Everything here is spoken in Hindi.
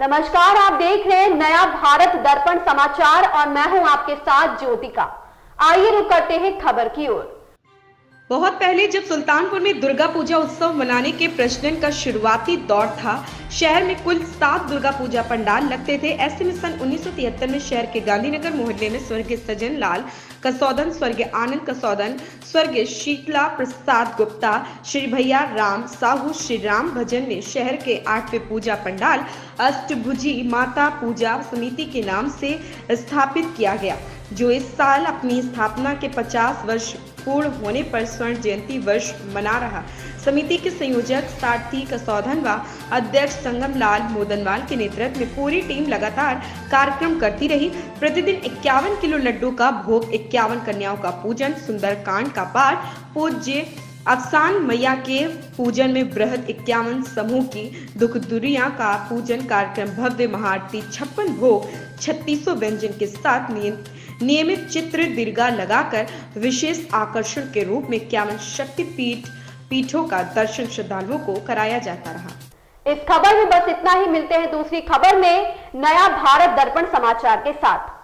नमस्कार, आप देख रहे हैं नया भारत दर्पण समाचार और मैं हूँ आपके साथ ज्योतिका। आइए रुक करते हैं खबर की ओर। बहुत पहले जब सुल्तानपुर में दुर्गा पूजा उत्सव मनाने के प्रचलन का शुरुआती दौर था, शहर में कुल सात दुर्गा पूजा पंडाल लगते थे। ऐसे में सन 1973 में शहर के गांधीनगर मोहल्ले में स्वर्गीय सजन लाल कसौदन, स्वर्गीय आनंद कसौदन, स्वर्गीय शीतला प्रसाद गुप्ता, श्री भैया राम साहू, श्री राम भजन ने शहर के आठवें पूजा पंडाल अष्टभुजी माता पूजा समिति के नाम से स्थापित किया गया। जो इस साल अपनी स्थापना के 50 वर्ष पूर्ण होने पर स्वर्ण जयंती वर्ष मना रहा। समिति के संयोजक सारथी कसौधन व अध्यक्ष संगम लाल मोदनवाल के नेतृत्व में पूरी टीम लगातार कार्यक्रम करती रही। प्रतिदिन इक्यावन किलो लड्डू का भोग, इक्यावन कन्याओं का पूजन सुंदर कांड का पाठ, पूज्य अफसान मैया के पूजन में बृहद इक्यावन समूह की दुख दुरिया का पूजन कार्यक्रम, भव्य महाआरती, छप्पन भोग, छत्तीसों व्यंजन के साथ नियंत्रित नियमित चित्र दीर्घा लगाकर विशेष आकर्षण के रूप में इक्यावन शक्तिपीठ पीठों का दर्शन श्रद्धालुओं को कराया जाता रहा। इस खबर में बस इतना ही, मिलते हैं दूसरी खबर में नया भारत दर्पण समाचार के साथ।